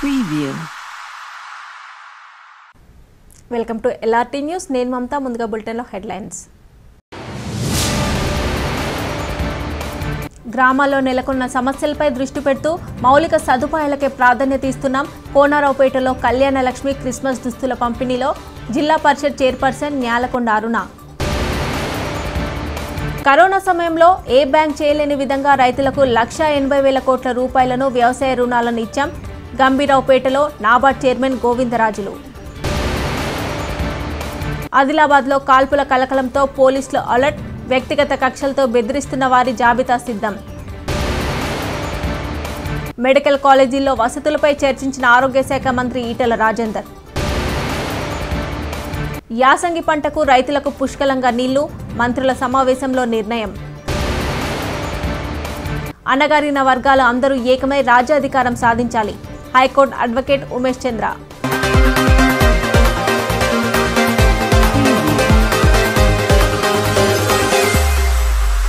Preview. Welcome to LRT news. నేను మమతా ముందుగా బులెటిన్లో హెడ్లైన్స్. గ్రామాల్లో నెలకొన్న సమస్యలపై దృష్టి పెడుతూ మౌలిక సదుపాయాలకే ప్రాధాన్యత ఇస్తున్నాం కోనారావుపేటలో కళ్యాణ లక్ష్మి క్రిస్మస్ దుస్తుల పంపిణీలో జిల్లా పరిషత్ చైర్పర్సన్ న్యాలకొండ అరుణ. కరోనా సమయంలో ఏ బ్యాంక్ చేయలేని విధంగా రైతులకు లక్ష ఎనభై వేల కోట్ల రూపాయలను వ్యవసాయ రుణాలను ఇచ్చాం. గంభీరావుపేటలో నాబార్డ్ చైర్మన్ గోవిందరాజులు. ఆదిలాబాద్లో కాల్పుల కలకలంతో పోలీసులు అలర్ట్ వ్యక్తిగత కక్షలతో బెదిరిస్తున్న వారి జాబితా సిద్ధం. మెడికల్ కాలేజీల్లో వసతులపై చర్చించిన ఆరోగ్య శాఖ మంత్రి ఈటల రాజేందర్. యాసంగి పంటకు రైతులకు పుష్కలంగా నీళ్ళు మంత్రుల సమావేశంలో నిర్ణయం. అణగారిన వర్గాల అందరూ ఏకమై రాజ్యాధికారం సాధించాలి. हाईकोर्ट अडवकेट उमेश चंद्र